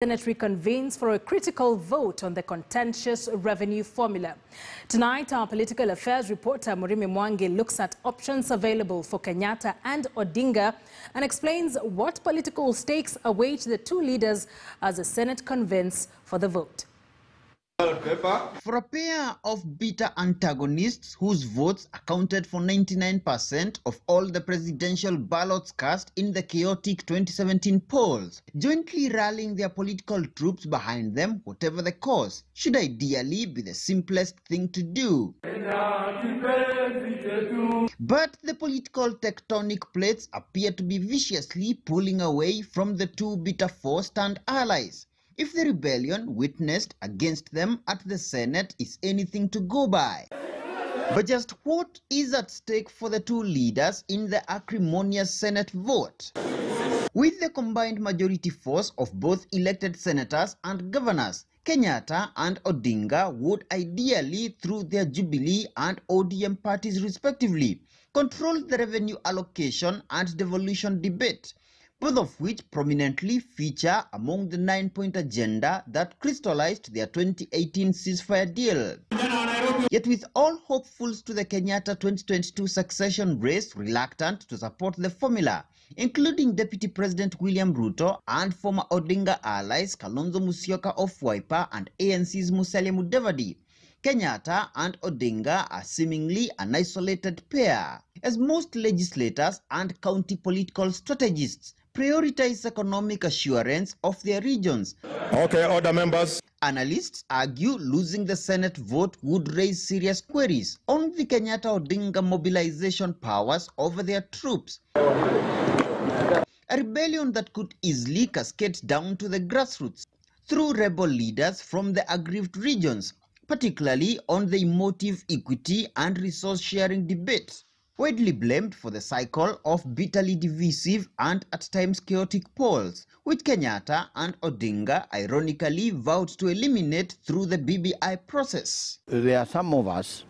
Senate reconvenes for a critical vote on the contentious revenue formula. Tonight, our political affairs reporter Murimi Mwangi looks at options available for Kenyatta and Odinga and explains what political stakes await the two leaders as the Senate convenes for the vote. For a pair of bitter antagonists whose votes accounted for 99% of all the presidential ballots cast in the chaotic 2017 polls, jointly rallying their political troops behind them, whatever the cause, should ideally be the simplest thing to do. But the political tectonic plates appear to be viciously pulling away from the two bitter foes and allies if the rebellion witnessed against them at the Senate is anything to go by. But just what is at stake for the two leaders in the acrimonious Senate vote? With the combined majority force of both elected senators and governors, Kenyatta and Odinga would ideally, through their Jubilee and ODM parties respectively, control the revenue allocation and devolution debate both of which prominently feature among the nine-point agenda that crystallized their 2018 ceasefire deal. Yet with all hopefuls to the Kenyatta 2022 succession race reluctant to support the formula, including Deputy President William Ruto and former Odinga allies Kalonzo Musyoka of Wiper and ANC's Musalia Mudavadi, Kenyatta and Odinga are seemingly an isolated pair, as most legislators and county political strategists prioritize economic assurance of their regions. Okay, order members. Analysts argue losing the Senate vote would raise serious queries on the Kenyatta Odinga mobilization powers over their troops. A rebellion that could easily cascade down to the grassroots through rebel leaders from the aggrieved regions, particularly on the emotive equity and resource sharing debate widely blamed for the cycle of bitterly divisive and at times chaotic polls, which Kenyatta and Odinga ironically vowed to eliminate through the BBI process. There are some of us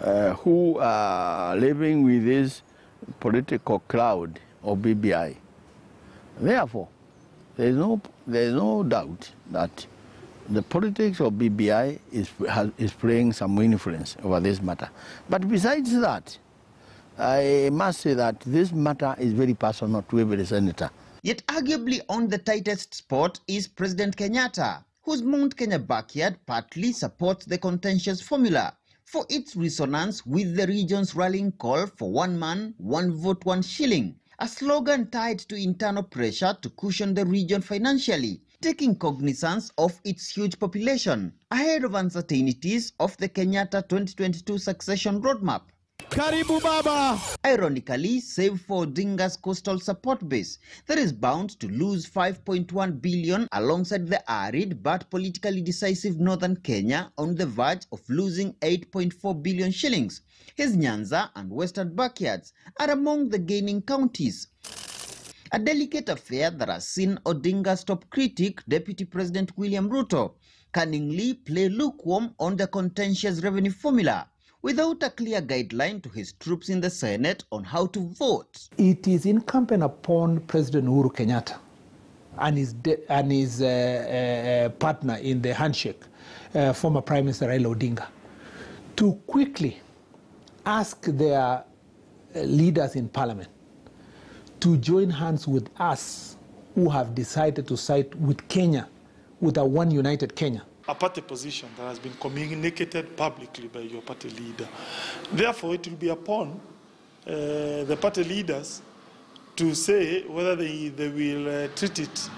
uh, who are living with this political cloud of BBI. Therefore, there is no, there is no doubt that the politics of BBI is, has, is playing some influence over this matter. But besides that, I must say that this matter is very personal to every senator. Yet arguably on the tightest spot is President Kenyatta, whose Mount Kenya backyard partly supports the contentious formula for its resonance with the region's rallying call for one man, one vote, one shilling, a slogan tied to internal pressure to cushion the region financially, taking cognizance of its huge population ahead of uncertainties of the Kenyatta 2022 succession roadmap. Karibu Baba. Ironically, save for Odinga's coastal support base, that is bound to lose 5.1 billion alongside the arid but politically decisive northern Kenya on the verge of losing 8.4 billion shillings. His Nyanza and western backyards are among the gaining counties. A delicate affair that has seen Odinga's top critic, Deputy President William Ruto, cunningly play lukewarm on the contentious revenue formula without a clear guideline to his troops in the Senate on how to vote. It is incumbent upon President Uhuru Kenyatta and his, and his uh, uh, partner in the handshake, uh, former Prime Minister Raila Odinga, to quickly ask their leaders in parliament to join hands with us who have decided to side with Kenya, with a one united Kenya a party position that has been communicated publicly by your party leader. Therefore, it will be upon uh, the party leaders to say whether they, they will uh, treat it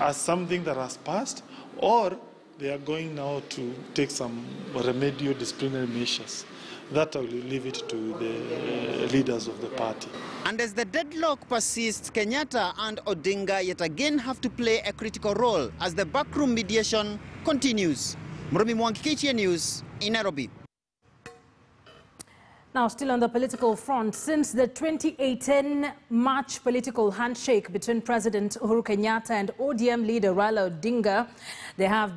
as something that has passed or they are going now to take some remedial disciplinary measures. That I will leave it to the uh, leaders of the party. And as the deadlock persists, Kenyatta and Odinga yet again have to play a critical role as the backroom mediation continues. Murimi Mwangi, KTN News in Nairobi. Now, still on the political front, since the 2018 March political handshake between President Uhuru Kenyatta and ODM leader Raila Odinga, they have